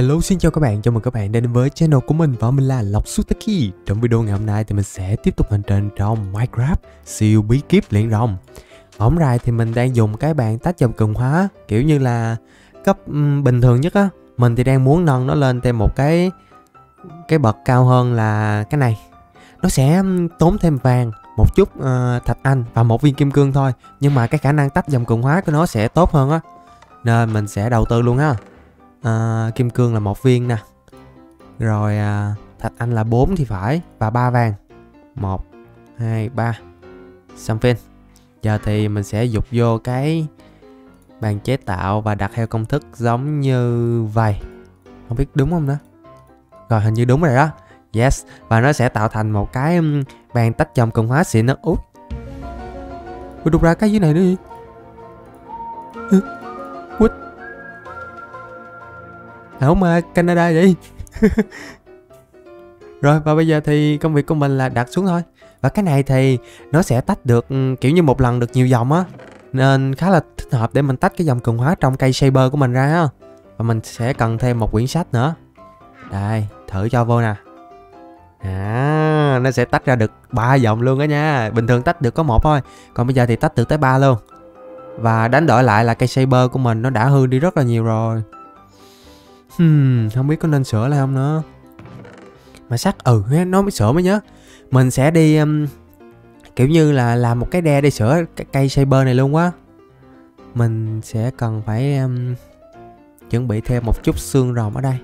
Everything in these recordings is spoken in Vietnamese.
Hello xin chào các bạn, chào mừng các bạn đến với channel của mình và mình là Lộc Sutaki Trong video ngày hôm nay thì mình sẽ tiếp tục hành trình trong Minecraft siêu bí kíp luyện rồng. Hổng nay thì mình đang dùng cái bàn tách dòng cường hóa kiểu như là cấp um, bình thường nhất á. Mình thì đang muốn nâng nó lên thêm một cái cái bậc cao hơn là cái này. Nó sẽ tốn thêm vàng, một chút uh, thạch anh và một viên kim cương thôi. Nhưng mà cái khả năng tách dòng cường hóa của nó sẽ tốt hơn á. Nên mình sẽ đầu tư luôn á à, kim cương là một viên nè. Rồi à, thạch anh là 4 thì phải và ba vàng. Một hai ba. Xong phim giờ thì mình sẽ dục vô cái bàn chế tạo và đặt theo công thức giống như vậy không biết đúng không đó rồi hình như đúng rồi đó. Yes và nó sẽ tạo thành một cái bàn tách dòng cường hóa xịn nó út Ui đục ra cái dưới này nữa Ảo mà Canada vậy? Rồi và bây giờ thì công việc của mình là đặt xuống thôi. Và cái này thì nó sẽ tách được ừ, kiểu như một lần được nhiều dòng á. Nên khá là thích hợp để mình tách cái dòng cường hóa trong cây Saber của mình ra á. Và mình sẽ cần thêm một quyển sách nữa. Đây, thử cho vô nè. À, nó sẽ tách ra được ba dòng luôn đó nha. Bình thường tách được có một thôi Còn bây giờ thì tách được tới ba luôn. Và đánh đổi lại là cây Saber của mình nó đã hư đi rất là nhiều rồi. Hmm, không biết có nên sửa lại không nữa. Mà sắt, ừ, nó mới sửa mới nhớ. Mình sẽ đi um, Kiểu như là làm một cái đe để sửa cái cây cyber này luôn quá. Mình sẽ cần phải um, Chuẩn bị thêm một chút xương rồng ở đây.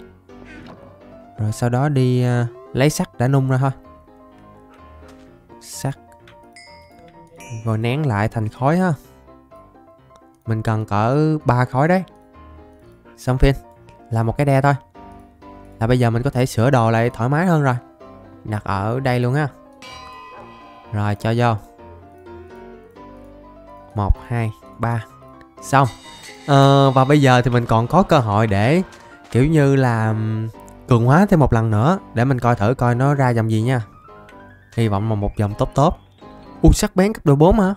Rồi sau đó đi uh, lấy sắt đã nung ra thôi. Sắt. Rồi nén lại thành khói ha. Mình cần cỡ ba khói đấy. Xong phim là một cái đe thôi. Là bây giờ mình có thể sửa đồ lại thoải mái hơn rồi. Đặt ở đây luôn ha rồi cho vô. Một hai ba. Xong. Ờ, và bây giờ thì mình còn có cơ hội để kiểu như là cường hóa thêm một lần nữa để mình coi thử coi nó ra dòng gì nha. Hy vọng là một dòng tốt tốt. U sắc bén cấp độ 4 hả?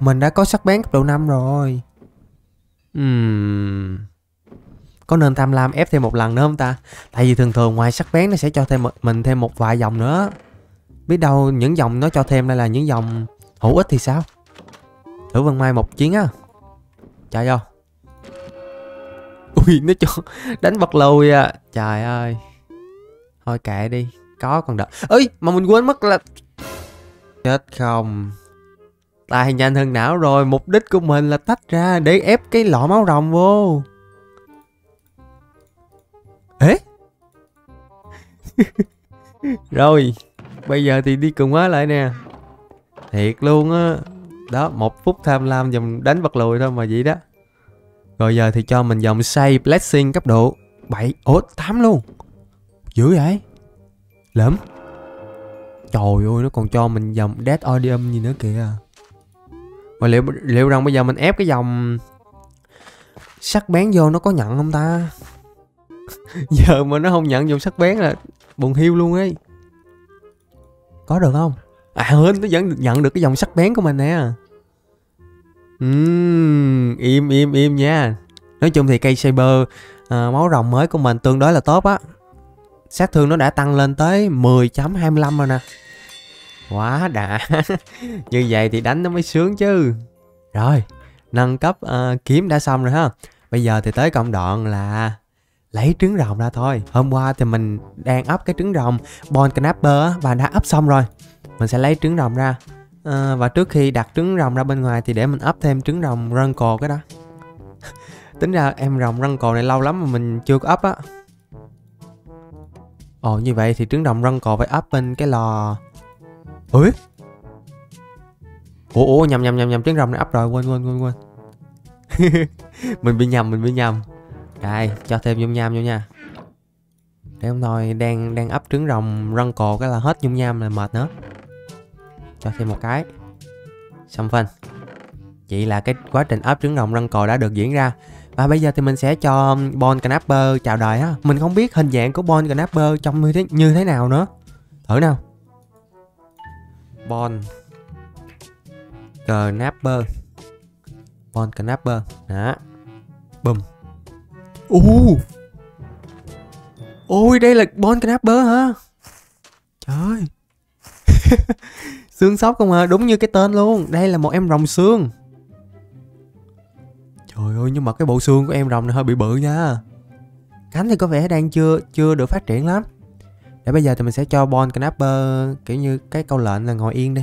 Mình đã có sắc bén cấp độ 5 rồi. Ừm có nên tham lam ép thêm một lần nữa không ta? Tại vì thường thường ngoài sắc bén nó sẽ cho thêm một, mình thêm một vài dòng nữa. Biết đâu những dòng nó cho thêm đây là những dòng hữu ích thì sao? Thử vân mai một chiến á. Chạy vô. Ui nó cho đánh bật lùi à. Trời ơi. Thôi kệ đi có còn đợi. Ơi mà mình quên mất là chết không? Tài nhanh hơn não rồi mục đích của mình là tách ra để ép cái lọ máu rồng vô. Ế Rồi, Bây giờ thì đi cùng hóa lại nè. Thiệt luôn á. Đó, một phút tham lam dòng đánh vật lùi thôi mà vậy đó. Rồi giờ thì cho mình dòng say blessing cấp độ 7 Ủa 8 luôn. Dữ vậy? Lắm. Trời ơi, nó còn cho mình dòng Dead Odium gì nữa kìa. Mà liệu liệu rằng bây giờ mình ép cái dòng Sắc bén vô nó có nhận không ta? giờ mà nó không nhận dùng sắc bén là buồn hiu luôn ấy. Có được không? À hên nó vẫn nhận được cái dòng sắc bén của mình nè. Uhm, im im im nha. Nói chung thì cây cyber uh, à, máu rồng mới của mình tương đối là tốt á. Sát thương nó đã tăng lên tới 10.25 rồi nè. Quá đã. Như vậy thì đánh nó mới sướng chứ. Rồi nâng cấp uh, kiếm đã xong rồi ha. Bây giờ thì tới công đoạn là lấy trứng rồng ra thôi. Hôm qua thì mình đang ấp cái trứng rồng bon knapper và đã ấp xong rồi. Mình sẽ lấy trứng rồng ra. À, và trước khi đặt trứng rồng ra bên ngoài thì để mình ấp thêm trứng rồng răng cồ cái đó. Tính ra em rồng răng cồ này lâu lắm mà mình chưa có ấp á. Ồ như vậy thì trứng rồng răng cồ phải ấp bên cái lò. Ủa? Ủa ủa nhầm nhầm nhầm nhầm trứng rồng này ấp rồi quên quên quên quên. Mình bị nhầm mình bị nhầm đây, cho thêm dung nham vô nha. Để không thôi, đang đang ấp trứng rồng răng cồ cái là hết dung nham là mệt nữa. Cho thêm một cái. Xong phân Vậy là cái quá trình ấp trứng rồng răng cồ đã được diễn ra. Và bây giờ thì mình sẽ cho Bon Knapper chào đời ha. Mình không biết hình dạng của Bon Knapper trông như thế, như thế nào nữa. Thử nào. Bon Knapper Bon Knapper Đó. Bùm uh, ôi đây là bon knapper hả? Trời xương sóc không à? Đúng như cái tên luôn. Đây là một em rồng xương. Trời ơi nhưng mà cái bộ xương của em rồng này hơi bị bự nha. Cánh thì có vẻ đang chưa chưa được phát triển lắm. Để bây giờ thì mình sẽ cho bon knapper kiểu như cái câu lệnh là ngồi yên đi.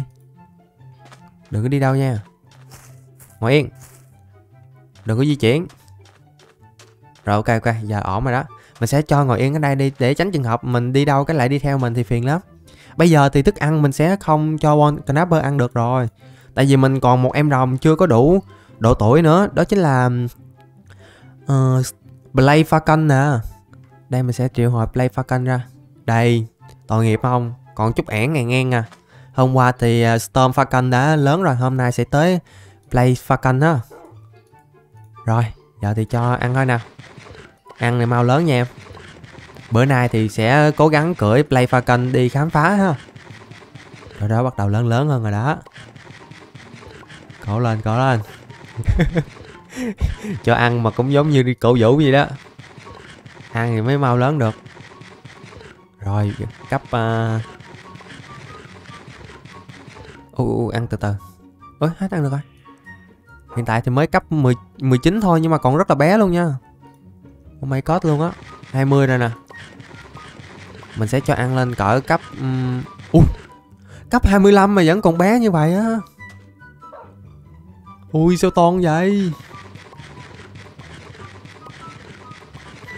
Đừng có đi đâu nha. Ngồi yên. Đừng có di chuyển rồi ok ok giờ ổn rồi đó. Mình sẽ cho ngồi yên ở đây đi để tránh trường hợp mình đi đâu cái lại đi theo mình thì phiền lắm. Bây giờ thì thức ăn mình sẽ không cho bon knapper ăn được rồi. Tại vì mình còn một em rồng chưa có đủ độ tuổi nữa đó chính là ờ, uh, Play Falcon nè. Đây mình sẽ triệu hồi Play Falcon ra. Đây tội nghiệp không? Còn chút ẻn ngày ngang à. Hôm qua thì ờ, Storm Falcon đã lớn rồi hôm nay sẽ tới Play Falcon á. Rồi giờ thì cho ăn thôi nè ăn này mau lớn nha em. Bữa nay thì sẽ cố gắng cưỡi Play Falcon đi khám phá ha. Rồi đó bắt đầu lớn lớn hơn rồi đó. Cổ lên cổ lên. Cho ăn mà cũng giống như đi cổ vũ vậy đó. Ăn thì mới mau lớn được. Rồi cấp uh... u ăn từ từ. Ôi hết ăn được rồi. Hiện tại thì mới cấp 10, 19 thôi nhưng mà còn rất là bé luôn nha oh my god luôn á. 20 rồi nè. Mình sẽ cho ăn lên cỡ cấp um... Ui, cấp 25 mà vẫn còn bé như vậy á. Ui sao to vậy?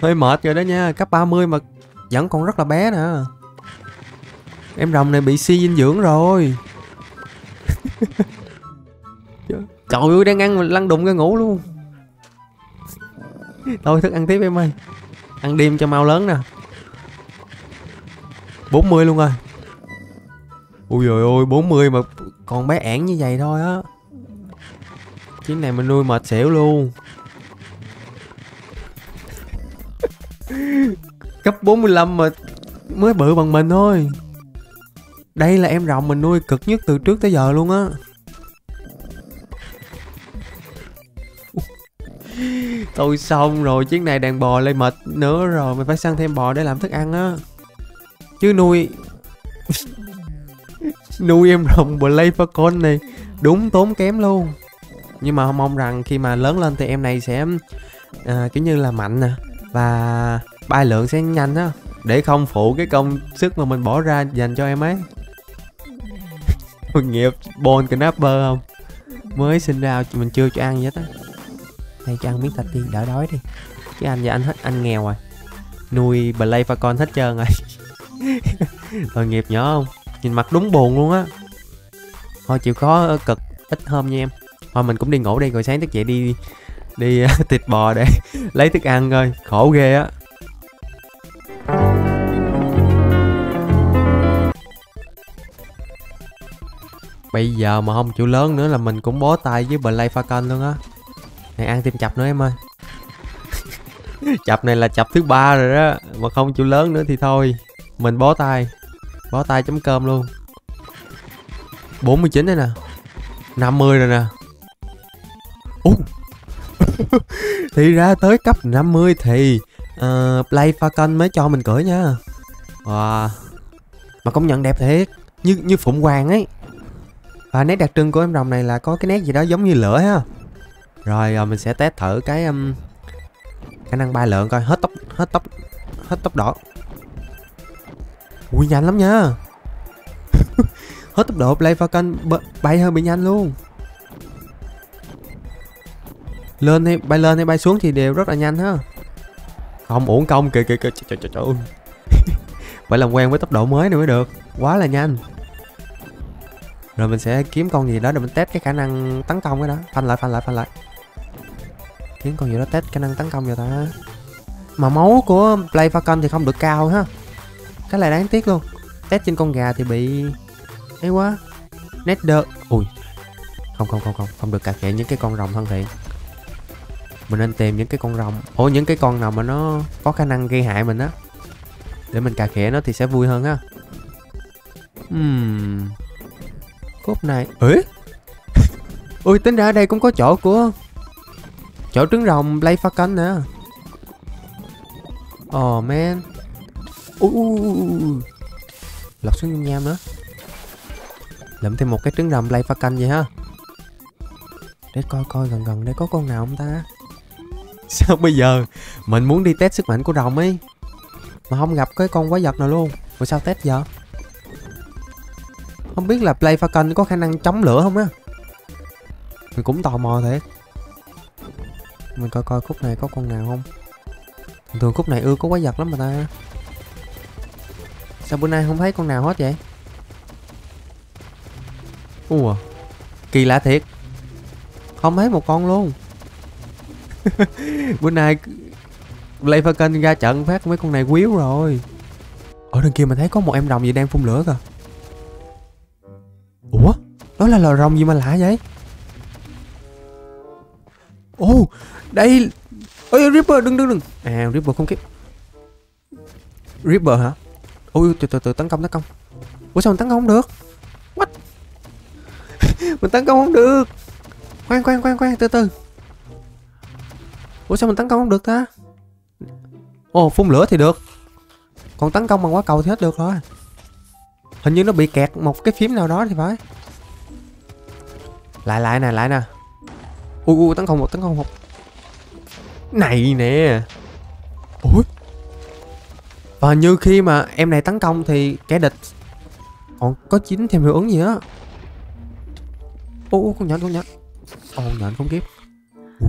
Hơi mệt rồi đó nha cấp 30 mà vẫn còn rất là bé nè. Em rồng này bị suy dinh dưỡng rồi. Trời ơi đang ăn mà lăn đụng ra ngủ luôn thôi, thức ăn tiếp em ơi. Ăn đêm cho mau lớn nè. 40 luôn rồi. Ui rồi ôi 40 mà còn bé ẻn như vậy thôi á. Chuyến này mình nuôi mệt xỉu luôn. Cấp 45 mà mới bự bằng mình thôi. Đây là em rồng mình nuôi cực nhất từ trước tới giờ luôn á. Tôi xong rồi chiếc này đàn bò lên mệt nữa rồi Mình phải săn thêm bò để làm thức ăn á. Chứ nuôi Nuôi em rồng Play con này Đúng tốn kém luôn. Nhưng mà mong rằng khi mà lớn lên thì em này sẽ à, kiểu như là mạnh nè và bay lượng sẽ nhanh á để không phụ cái công sức mà mình bỏ ra dành cho em ấy. Nghiệp bon knapper không? Mới sinh ra mình chưa cho ăn gì hết á đây cho ăn miếng thịt đi, đỡ đói đi. Chứ anh, giờ anh hết, anh nghèo rồi. Nuôi play pha con hết trơn rồi. Tội nghiệp nhỏ không? Nhìn mặt đúng buồn luôn á. Thôi, chịu khó ờ, cực, ít hôm nha em. Thôi, mình cũng đi ngủ đi, rồi sáng thức dậy đi đi ờ, thịt bò để lấy thức ăn coi. Khổ ghê á. Bây giờ mà không chịu lớn nữa là mình cũng bó tay với play falcon luôn á này ăn thêm chập nữa em ơi. Chập này là chập thứ ba rồi đó mà không chịu lớn nữa thì thôi. Mình bó tay bó tay chấm cơm luôn. 49 đây nè 50 rồi nè. Ú, Thì ra tới cấp 50 thì uh, Play Falcon mới cho mình cưỡi nha. Wow. Mà công nhận đẹp thiệt Như như phụng hoàng ấy. Và nét đặc trưng của em rồng này là có cái nét gì đó giống như lửa ha. Rồi à, mình sẽ test thử cái um, Khả năng bay lượn coi hết tốc hết tốc hết tốc độ. Ui nhanh lắm nha. Hết tốc độ Play Falcon bay hơi bị nhanh luôn. Lên hay bay lên hay bay xuống thì đều rất là nhanh ha. Không uổng công kìa kìa kìa trời trời trời phải làm quen với tốc độ mới này mới được. Quá là nhanh. Rồi mình sẽ kiếm con gì đó để mình test cái khả năng tấn công cái đó. Phanh lại phanh lại phanh lại khiến con gì đó test khả năng tấn công vào ta. Mà máu của play falcon thì không được cao ha. Cái này đáng tiếc luôn. Test trên con gà thì bị ấy quá. Nether ui. Không không không không. Không được cà kệ những cái con rồng thân thiện. Mình nên tìm những cái con rồng. Ủa, những cái con nào mà nó có khả năng gây hại mình á? Để mình cà khẽ nó thì sẽ vui hơn á. Hmm. cốt này. Ế ui, tính ra ở đây cũng có chỗ của chỗ trứng rồng play falcon nè. Oh man. Ui, ui, ui. lọt xuống dung nham nữa. Lượm thêm một cái trứng rồng play pha vậy ha. Để coi coi gần gần đây có con nào không ta? Sao bây giờ mình muốn đi test sức mạnh của rồng ấy? Mà không gặp cái con quái vật nào luôn. Rồi sao test giờ không biết là play falcon có khả năng chống lửa không á? Mình cũng tò mò thiệt mình coi coi khúc này có con nào không? Thường thường khúc này ưa có quái vật lắm mà ta. Sao bữa nay không thấy con nào hết vậy? Ủa, kỳ lạ thiệt. Không thấy một con luôn. Bữa nay Play Falcon ra trận phát mấy con này quýu rồi. Ở đằng kia mình thấy có một em rồng gì đang phun lửa kìa. Ủa? Đó là lò rồng gì mà lạ vậy? Ồ oh, Đây. Ôi Ripper đừng đừng đừng. À Ripper không kịp. Ripper hả? Ôi từ từ từ tấn công tấn công. Ủa sao mình tấn công không được? What? Mình tấn công không được. Khoan khoan khoan khoan từ từ. Ủa sao mình tấn công không được ta? Ồ phun lửa thì được. Còn tấn công bằng quả cầu thì hết được rồi. Hình như nó bị kẹt một cái phím nào đó thì phải. Lại lại nè lại nè. Ui ui tấn công một, tấn công một. Này nè. Ui Và như khi mà em này tấn công thì kẻ địch Còn có chín thêm hiệu ứng gì á. Ô con nhện con nhện. Ô, nhện không kiếp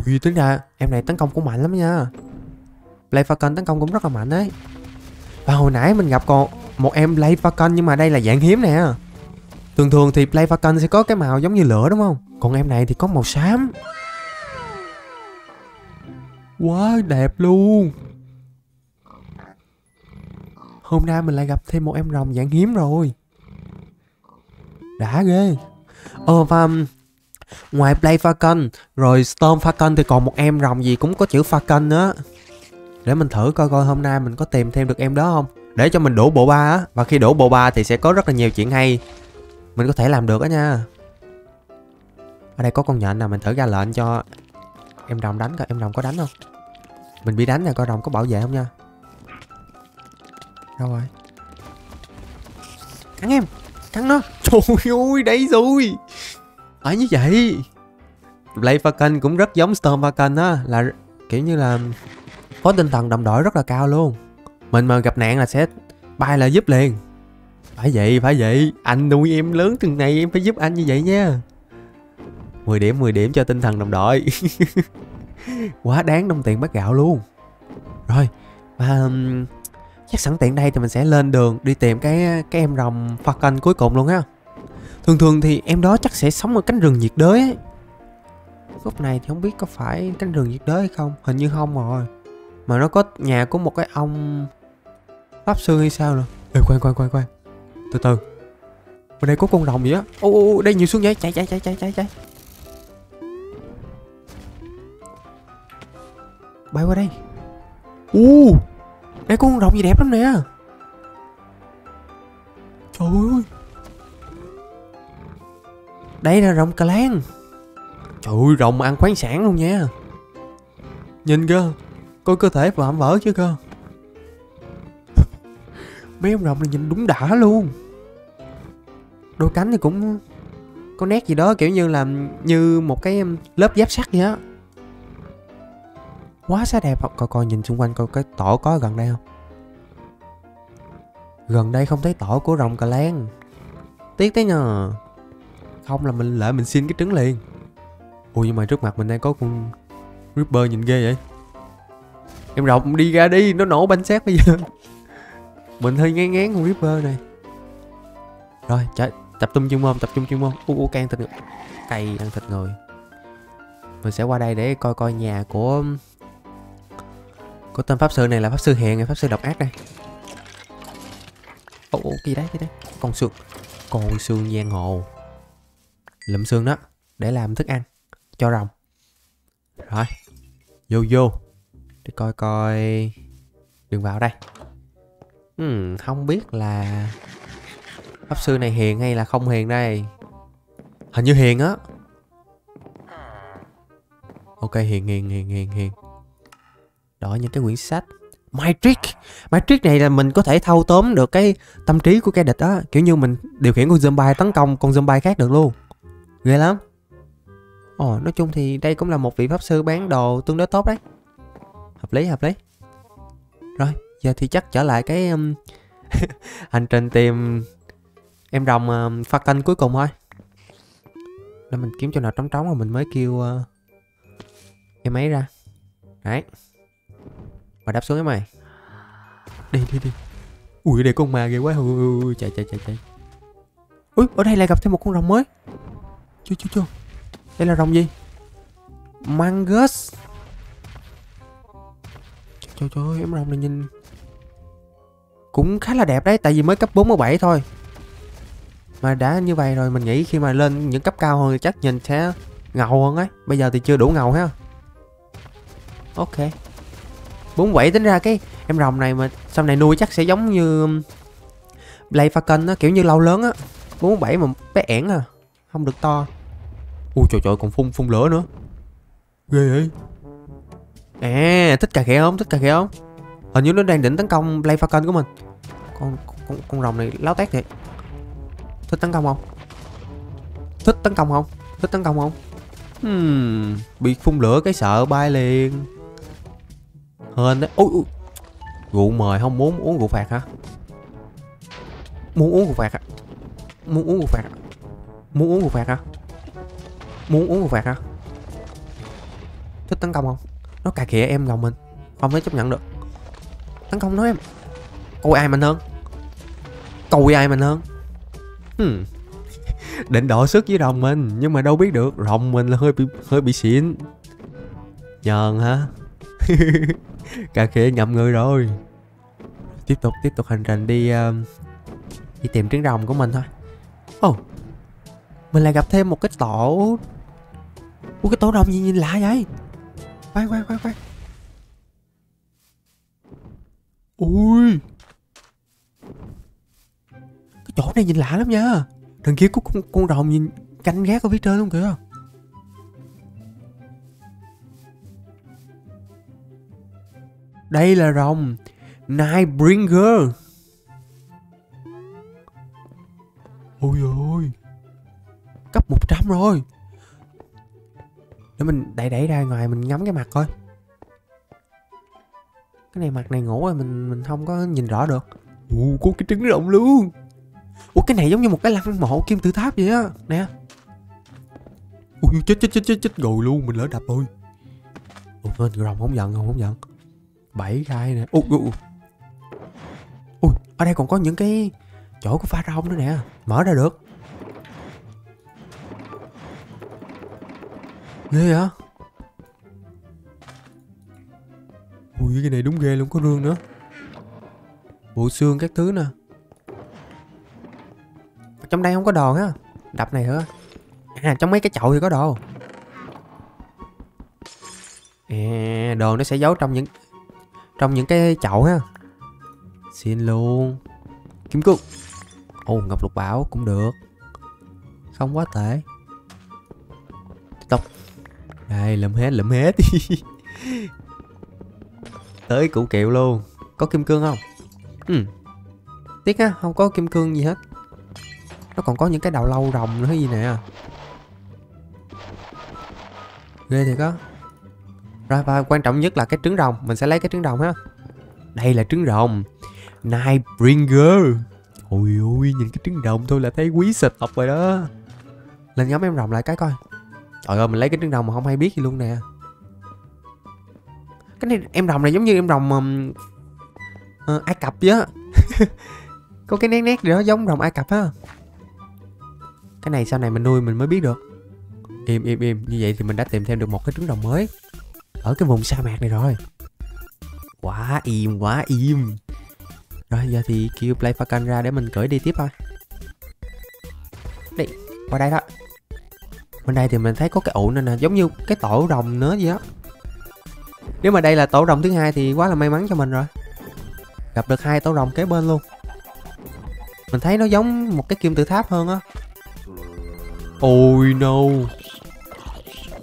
Ui, tính ra em này tấn công cũng mạnh lắm nha. Play Falcon tấn công cũng rất là mạnh đấy. Và hồi nãy mình gặp còn một em Play Falcon nhưng mà đây là dạng hiếm nè. Thường thường thì Play Falcon sẽ có cái màu giống như lửa đúng không? Còn em này thì có màu xám. Quá đẹp luôn. Hôm nay mình lại gặp thêm một em rồng dạng hiếm rồi. Đã ghê. Ờ và Ngoài Play Falcon, Rồi Storm Falcon thì còn một em rồng gì cũng có chữ Falcon nữa Để mình thử coi coi hôm nay mình có tìm thêm được em đó không? Để cho mình đổ bộ ba á. Và khi đổ bộ ba thì sẽ có rất là nhiều chuyện hay. Mình có thể làm được á nha. Ở đây có con nhện nào mình thử ra lệnh cho Em rồng đánh coi em rồng có đánh không? Mình bị đánh nè coi rồng có bảo vệ không nha? Đâu rồi? Cắn em Cắn nó. Trời ơi đấy rồi. Phải như vậy. Blade Falcon cũng rất giống Storm Falcon á Là kiểu như là Có tinh thần đồng đội rất là cao luôn. Mình mà gặp nạn là sẽ bay là giúp liền. Phải vậy, phải vậy. Anh nuôi em lớn từng này em phải giúp anh như vậy nha. 10 điểm, 10 điểm cho tinh thần đồng đội. Quá đáng đồng tiền bát gạo luôn. Rồi Và um, chắc sẵn tiện đây thì mình sẽ lên đường đi tìm cái cái em rồng Falcon cuối cùng luôn á Thường thường thì em đó chắc sẽ sống ở cánh rừng nhiệt đới ấy. Lúc này thì không biết có phải cánh rừng nhiệt đới hay không Hình như không rồi. Mà nó có nhà của một cái ông Pháp sư hay sao rồi Ê khoan khoan khoan khoan. Từ từ. Bên đây có con rồng gì á? Ô ô đây nhiều xuống vậy. Chạy chạy chạy chạy chạy chạy. Bay qua đây. U, Đây có con rồng gì đẹp lắm nè. Trời ơi. Đây là rồng cà lan. Trời ơi rồng ăn khoáng sản luôn nha. Nhìn cơ Coi cơ thể vạm vỡ chứ cơ Mấy ông rồng này nhìn đúng đã luôn. Đôi cánh thì cũng Có nét gì đó kiểu như là Như một cái um, lớp giáp sắt vậy á. Quá xa đẹp Coi coi, nhìn xung quanh coi, cái tổ có gần đây không? Gần đây không thấy tổ của rồng cà lan. Tiếc thế nhờ. Không, là mình lỡ mình xin cái trứng liền. Ui nhưng mà trước mặt mình đang có con Ripper nhìn ghê vậy. Em rộng đi ra đi, Nó nổ bánh xét bây giờ. Mình hơi ngán ngán con Ripper này. Rồi, chạy, Tập trung chuyên môn, Tập trung chuyên môn. U u can thịt người cày ăn thịt người Mình sẽ qua đây để coi coi nhà của của tên pháp sư này là pháp sư hiền hay pháp sư độc ác đây. Ồ, oh, cái gì đấy cái đấy. Con xương Con xương giang hồ lụm xương đó để làm thức ăn cho rồng. Rồi vô vô. Để coi coi. Đừng vào đây. Hmm, không biết là pháp sư này hiền hay là không hiền đây. Hình như hiền á. Ok hiền hiền hiền hiền hiền đó những cái quyển sách. Matrix. Matrix này là mình có thể thâu tóm được cái tâm trí của kẻ địch á. Kiểu như mình điều khiển con zombie tấn công con zombie khác được luôn. Ghê lắm. Ồ, nói chung thì đây cũng là một vị pháp sư bán đồ tương đối tốt đấy. Hợp lý, hợp lý. Rồi, giờ thì chắc trở lại cái um, hành trình tìm em rồng um, phát canh cuối cùng thôi. Để mình kiếm chỗ nào trống trống rồi mình mới kêu uh, em ấy ra. Đấy. Mà đáp xuống cái mày. Đi, đi, đi. Ui, đây con ma ghê quá. Ui, chạy, chạy, chạy, chạy. Ui, ở đây lại gặp thêm một con rồng mới. Chưa, chưa, chưa. Đây là rồng gì? Mangus. Trời trời ơi, em rồng này nhìn Cũng khá là đẹp đấy Tại vì mới cấp 47 thôi. Mà đã như vậy rồi Mình nghĩ khi mà lên những cấp cao hơn thì chắc nhìn sẽ ngầu hơn ấy. Bây giờ thì chưa đủ ngầu ha. Ok. 47 tính ra cái em rồng này mà sau này nuôi chắc sẽ giống như Blade Falcon á Kiểu như lâu lớn á. 47 mà bé ẻn à Không được to. Ui trời trời còn phun phun lửa nữa. Ghê vậy. À thích cà khịa không? Thích cà khịa không? Hình như nó đang định tấn công Blade Falcon của mình. Con con, con rồng này láo tét thiệt. Thích tấn công không? Thích tấn công không? Thích tấn công không? Hmm, Bị phun lửa cái sợ bay liền Hên đấy. Ui, ui. Rượu mời không? Muốn uống rượu phạt hả? Muốn uống rượu phạt hả? Muốn uống rượu phạt. Hả Muốn uống rượu phạt hả? Muốn uống rượu phạt hả? Thích tấn công không? Nó cà khịa em lòng mình. Không thể chấp nhận được. Tấn công nó em. Coi ai mạnh hơn Coi ai mạnh hơn hmm. Định đọ sức với rồng mình Nhưng mà đâu biết được. Rồng mình là hơi bị hơi bị xịn Nhờn hả? Cà khịa nhầm người rồi. Tiếp tục tiếp tục hành trình đi uh, Đi tìm trứng rồng của mình thôi. Oh Mình lại gặp thêm một cái tổ. Ủa cái tổ rồng gì nhìn lạ vậy? Khoan khoan khoan khoan. Ui. Cái chỗ này nhìn lạ lắm nha. Thằng kia có con, con rồng nhìn canh gác ở phía trên luôn kìa. Đây là rồng. Nightbringer. Ôi ôi Cấp 100 rồi. Để mình đẩy đẩy ra ngoài mình ngắm cái mặt coi. Cái này mặt này ngủ rồi mình mình không có nhìn rõ được. Ồ có cái trứng rộng luôn. Ủa cái này giống như một cái lăng mộ kim tự tháp vậy á. Nè. Ui chết chết chết chết chết. Rồi luôn mình lỡ đập rồi ủa rồng không giận không không giận bảy gai nè. Ui ui ui. Ở đây còn có những cái chỗ của pha rong nữa nè. Mở ra được. Ghê hả? Ui, cái này đúng ghê luôn, có rương nữa. Bộ xương các thứ nè. Trong đây không có đồ ha Đập này hả? À trong mấy cái chậu thì có đồ. À đồ nó sẽ giấu trong những trong những cái chậu ha. Xin luôn. Kim cương. Ồ, ngọc lục bảo cũng được. Không quá tệ. Tiếp tục đây lượm hết lượm hết. Tới củ kiệu luôn. Có kim cương không? Ừ. Tiếc á không có kim cương gì hết. Nó còn có những cái đầu lâu rồng nữa gì nè. Ghê thiệt á. Rồi và quan trọng nhất là cái trứng rồng. Mình sẽ lấy cái trứng rồng ha. Đây là trứng rồng. Nightbringer Ôi ôi nhìn cái trứng rồng thôi là thấy quý sịch tộc rồi đó. Lên ngắm em rồng lại cái coi. Trời ơi mình lấy cái trứng rồng mà không hay biết gì luôn nè. Cái này em rồng này giống như em rồng um, uh, Ai Cập á. Có cái nét nét gì đó giống rồng Ai Cập á. Cái này sau này mình nuôi mình mới biết được. Im im im. Như vậy thì mình đã tìm thêm được một cái trứng rồng mới. Ở cái vùng sa mạc này rồi. Quá im quá im. Rồi, giờ thì kêu Play Falcon ra để mình cởi đi tiếp thôi. Đi, Qua đây đó. Bên đây thì mình thấy có cái ụ này nè, giống như cái tổ rồng nữa gì đó nếu mà đây là tổ rồng thứ hai thì quá là may mắn cho mình rồi. Gặp được hai tổ rồng kế bên luôn. Mình thấy nó giống một cái kim tự tháp hơn á. Ôi, no.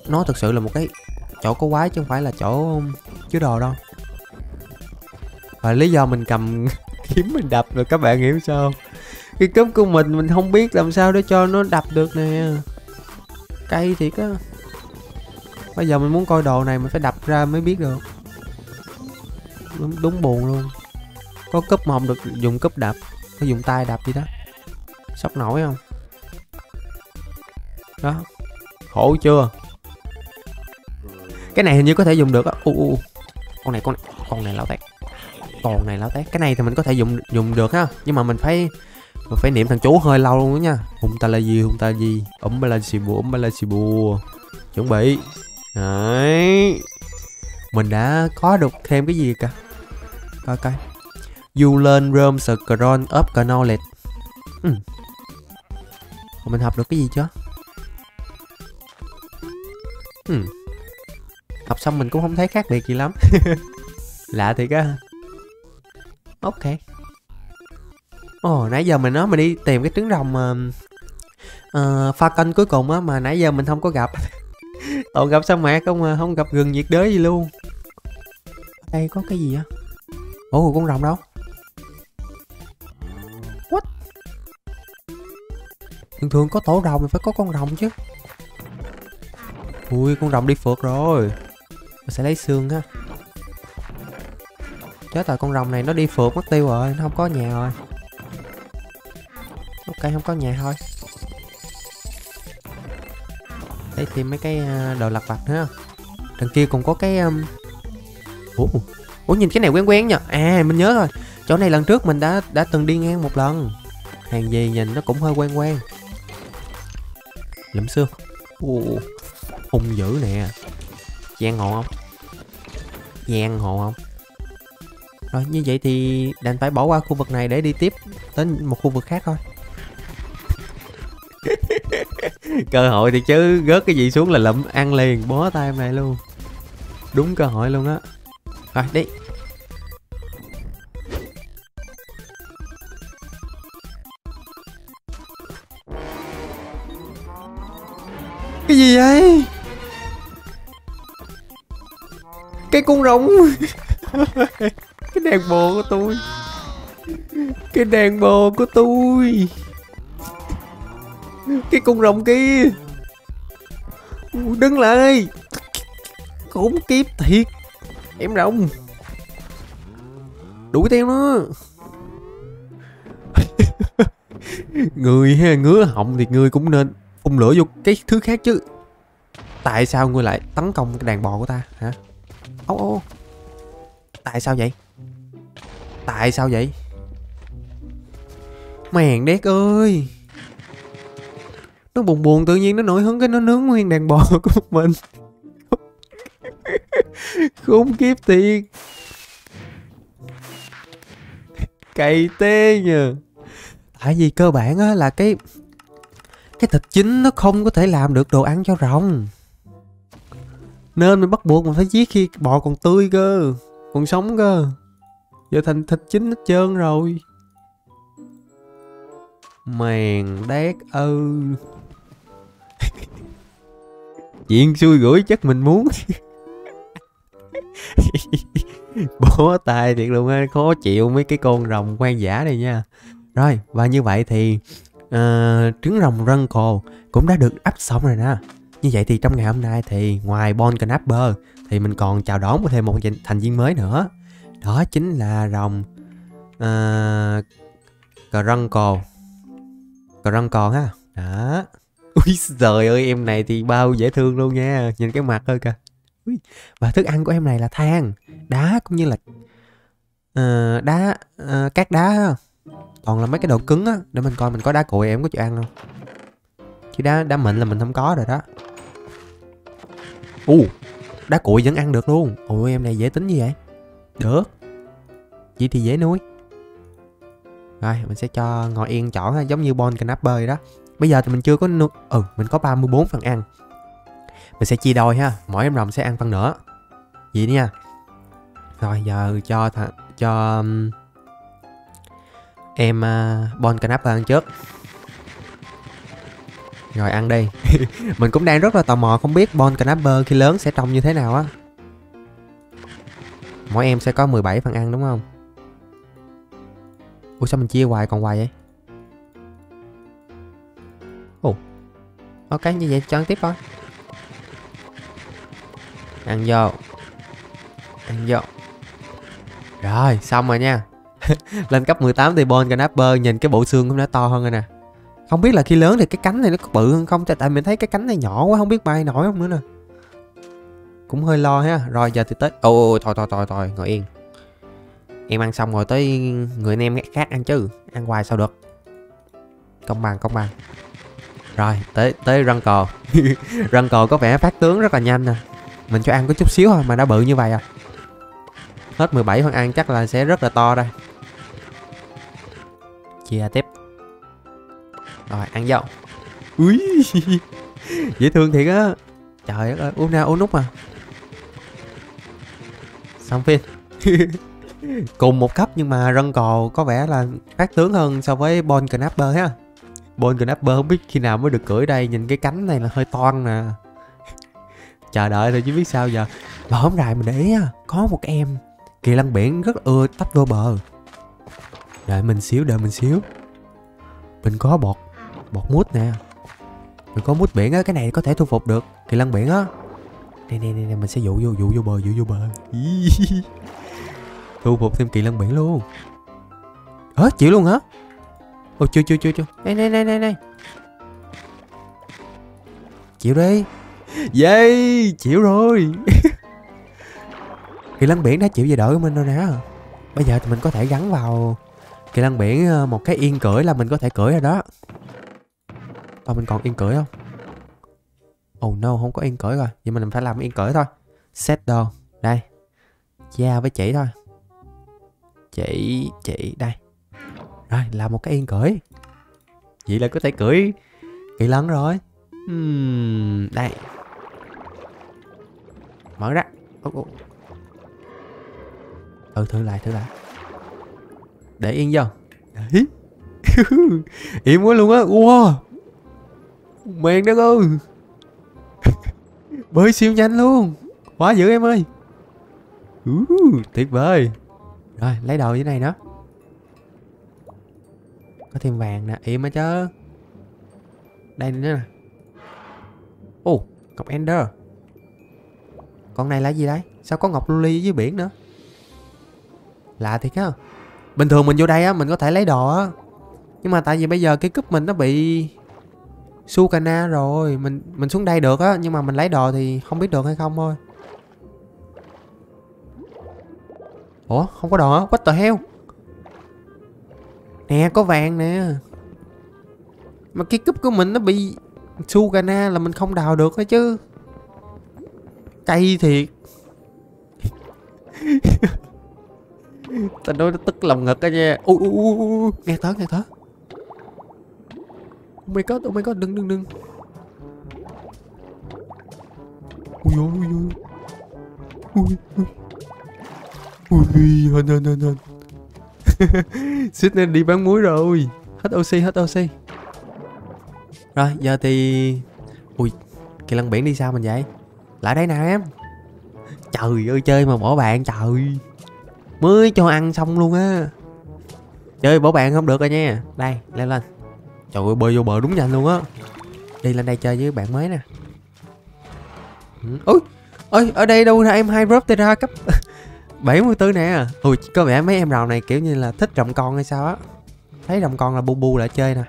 Nó thực sự là một cái chỗ có quái chứ không phải là chỗ um, chứa đồ đâu. Và lý do mình cầm kiếm mình đập rồi các bạn hiểu sao cái cúp của mình mình không biết làm sao để cho nó đập được nè. Cây thiệt á bây giờ mình muốn coi đồ này mình phải đập ra mới biết được. Đúng, đúng buồn luôn. Có cúp mà không được dùng cúp đập phải dùng tay đập gì đó. Sốc nổi không? Đó. Khổ chưa? Cái này hình như có thể dùng được á. U u con này con này con này lão tét. Con này lão tét. Cái này thì mình có thể dùng dùng được ha. Nhưng mà mình phải mình phải niệm thằng chú hơi lâu luôn đó nha. Hùng ta là gì hùng ta là gì ấm ba la xì bùa, ấm ba la xì bùa. Chuẩn bị. Đấy. Mình đã có được thêm cái gì cả coi coi. You learn room scroll up knowledge. Ừ. mình học được cái gì chưa? Ừ học xong mình cũng không thấy khác biệt gì lắm. Lạ thiệt á. Ok. Ồ oh, nãy giờ mình nói mình đi tìm cái trứng rồng uh, uh, pha canh cuối cùng á mà nãy giờ mình không có gặp. Ồ gặp sa mạc không ờ, không gặp rừng nhiệt đới gì luôn. Đây có cái gì á? Ủa con rồng đâu? What? Thường thường có tổ rồng thì phải có con rồng chứ. Ui con rồng đi phượt rồi mình sẽ lấy xương ha chết rồi, con rồng này nó đi phượt mất tiêu rồi, nó không có nhà rồi. Ok, không có nhà thôi. Để tìm mấy cái à, đồ lặt vặt nữa. Đằng kia còn có cái um... ủa ủa nhìn cái này quen quen nhở? à mình nhớ rồi. Chỗ này lần trước mình đã đã từng đi ngang một lần. Hàng gì nhìn nó cũng hơi quen quen. Lẫm xương. Ồ hung dữ nè. Gian ngộ không? Gian hộ không? Rồi, như vậy thì đành phải bỏ qua khu vực này để đi tiếp đến một khu vực khác thôi. Cơ hội thì chứ, gớt cái gì xuống là lụm, ăn liền, bó tay em này luôn. Đúng cơ hội luôn á. Rồi, đi. Cái gì vậy? Cái con rồng cái đèn bồ của tôi. Cái đèn bồ của tôi. Cái con rồng kia. Đứng lại. Khủng kiếp thiệt. Em rồng. Đuổi theo nó. Người hay ngứa họng thì người cũng nên phun lửa vô cái thứ khác chứ. Tại sao ngươi lại tấn công cái đàn bò của ta, hả? Ô ô tại sao vậy? Tại sao vậy? Mèn đét ơi. Nó buồn buồn tự nhiên nó nổi hứng cái nó nướng nguyên đàn bò của mình. Khốn kiếp tiền cày tê nhờ. Tại vì cơ bản á là cái cái thịt chín nó không có thể làm được đồ ăn cho rồng nên mình bắt buộc mình phải giết khi bò còn tươi cơ còn sống cơ. Giờ thành thịt chín hết trơn rồi. Mèn đét ư. Chuyện xui gửi chắc mình muốn. Bó tay thiệt luôn á khó chịu mấy cái con rồng quan giả này nha. Rồi và như vậy thì uh, trứng rồng răng cồ cũng đã được ấp xong rồi nè như vậy thì trong ngày hôm nay thì ngoài Bon Knapper thì mình còn chào đón thêm một thành viên mới nữa. Đó chính là rồng uh, cờ Crunkle cờ cò ha? Đó. Ui trời ơi em này thì bao dễ thương luôn nha. Nhìn cái mặt thôi kìa. Và thức ăn của em này là than đá cũng như là uh, đá uh, cát đá toàn là mấy cái đồ cứng á. Để mình coi mình có đá cuội em có chịu ăn không? Chứ đá đá mịn là mình không có rồi đó u đá cuội vẫn ăn được luôn. Ôi em này dễ tính như vậy? Được. Vậy thì dễ nuôi. Rồi mình sẽ cho ngồi yên chỗ ha giống như bon canapper đó. Bây giờ thì mình chưa có nuôi ừ mình có 34 phần ăn. Mình sẽ chia đôi ha mỗi em rồng sẽ ăn phần nữa vậy nha. Rồi giờ cho th- cho em uh, bon canapper ăn trước rồi ăn đi. Mình cũng đang rất là tò mò không biết bon knapper khi lớn sẽ trông như thế nào á. Mỗi em sẽ có 17 phần ăn, đúng không? Ủa sao mình chia hoài còn hoài vậy? Ồ. Ok, như vậy cho ăn tiếp thôi. Ăn vô. Ăn vô. Rồi, xong rồi nha. Lên cấp 18 thì Bon Canapper nhìn cái bộ xương cũng đã to hơn rồi nè không biết là khi lớn thì cái cánh này nó có bự hơn không? Tại mình thấy cái cánh này nhỏ quá, không biết bay nổi không nữa nè. Cũng hơi lo ha. Rồi, giờ thì tới ôi thôi thôi thôi thôi, ngồi yên. Em ăn xong rồi tới người anh em khác ăn chứ. Ăn hoài sao được. Công bằng công bằng. Rồi, tới tới răng cò răng cò có vẻ phát tướng rất là nhanh nè. Mình cho ăn có chút xíu thôi mà đã bự như vậy à. Hết 17 phần ăn chắc là sẽ rất là to đây. Chia tiếp rồi, ăn vô ui dễ thương thiệt á. Trời đất ơi, uống ra uống nút mà. Xong phim. Cùng một cấp nhưng mà rân cò có vẻ là phát tướng hơn so với Bon Knapper ha. Bon Knapper không biết khi nào mới được cưỡi đây, nhìn cái cánh này là hơi toan nè. Chờ đợi thôi chứ biết sao giờ. Mà hôm nay mình để ý á, có một em kỳ lân biển rất ưa tách vô bờ. Đợi mình xíu, đợi mình xíu. Mình có bọt bọt mút nè. Mình có mút biển á, cái này có thể thu phục được. Kỳ lân biển á. Nè nè nè mình sẽ dụ vô dụ vô bờ, dụ vô bờ. Thu phục thêm kỳ lân biển luôn. Hả chịu luôn hả? Ô chưa chưa chưa chưa. Đây đây đây đây chịu đi. Yay chịu rồi. Kỳ lân biển đã chịu về đội của mình rồi nè. Bây giờ thì mình có thể gắn vào kỳ lân biển ờ, một cái yên cưỡi là mình có thể cưỡi rồi đó. Thôi mình còn yên cưỡi không? Oh no không có yên cưỡi rồi. Vậy mình phải làm yên cưỡi thôi. Set đồ. Đây. Da với chỉ thôi. Chỉ Chỉ Đây. Rồi làm một cái yên cưỡi Vậy là có thể cưỡi Kỳ lân rồi. Uhm, Đây. Mở ra. Oh, oh. Ừ thử lại thử lại. Để yên vô. Đấy. Im quá luôn á. Wow. Mèn đất ơi Bơi siêu nhanh luôn. Quá dữ em ơi. Uh, Tuyệt vời. Rồi lấy đồ dưới này nữa. Có thêm vàng nè Im á chứ. Đây nữa nè. Ồ oh, Ngọc Ender. Con này là gì đấy Sao có ngọc luli dưới biển nữa? Lạ thiệt á. Bình thường mình vô đây á Mình có thể lấy đồ á. Nhưng mà tại vì bây giờ cái cúp mình nó bị Sukana rồi, Mình mình xuống đây được á, Nhưng mà mình lấy đồ thì không biết được hay không thôi. Ủa, không có đồ hả What the hell? Nè, có vàng nè. Mà cái cúp của mình nó bị Sukana là mình không đào được đó chứ. Cây thiệt. Tao nói nó tức lòng ngực á nha. Ui ui ui Nghe thở nghe thở Oh my god, oh my god, đừng đừng đừng Ui ôi ui ôi. Ui ui Ui. Hên hên hên hên. Sydney đi bán muối rồi. Hết oxy hết oxy Rồi giờ thì Ui Kỳ lăng biển đi sao mình vậy? Lại đây nè em. Trời ơi chơi mà bỏ bạn trời. Mới cho ăn xong luôn á. Chơi bỏ bạn không được rồi nha. Đây leo lên. Trời ơi bơi vô bờ đúng nhanh luôn á. Đi lên đây chơi với bạn mới nè. Ừ. Ui ơi ở đây đâu ra em hai drop ra cấp 74 nè. Ui có vẻ mấy em rào này kiểu như là thích rồng con hay sao á. Thấy rồng con là bu bu lại chơi nè.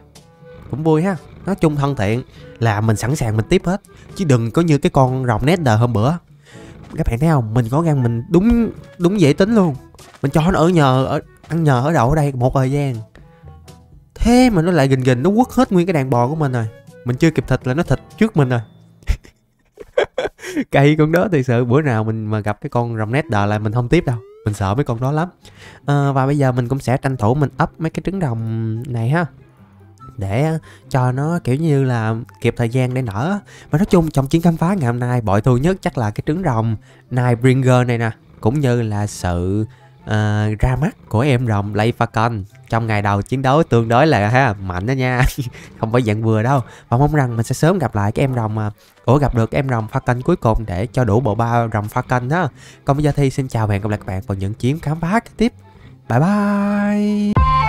Cũng vui ha. Nói chung thân thiện là mình sẵn sàng mình tiếp hết. Chứ đừng có như cái con rồng nether hôm bữa. Các bạn thấy không? Mình có gan mình đúng đúng dễ tính luôn. Mình cho nó ở nhờ ở, ăn nhờ ở đậu ở đây một thời gian. Thế mà nó lại gình gình nó quất hết nguyên cái đàn bò của mình rồi. Mình chưa kịp thịt là nó thịt trước mình rồi. Cây con đó thì sự bữa nào mình mà gặp cái con rồng nét đờ lại mình không tiếp đâu. Mình sợ mấy con đó lắm. À, Và bây giờ mình cũng sẽ tranh thủ mình ấp mấy cái trứng rồng này ha. Để cho nó kiểu như là kịp thời gian để nở. Và nói chung trong chuyến khám phá ngày hôm nay bội thu nhất chắc là cái trứng rồng Nightbringer này nè cũng như là sự uh, ra mắt của em rồng Lay Falcon trong ngày đầu chiến đấu tương đối là ha mạnh đó nha. Không phải dạng vừa đâu. Và mong rằng mình sẽ sớm gặp lại cái em rồng mà ủa gặp được em rồng Falcon cuối cùng để cho đủ bộ ba rồng Falcon đó. Còn bây giờ thì xin chào và hẹn gặp lại các bạn vào những chuyến khám phá tiếp. Bye bye.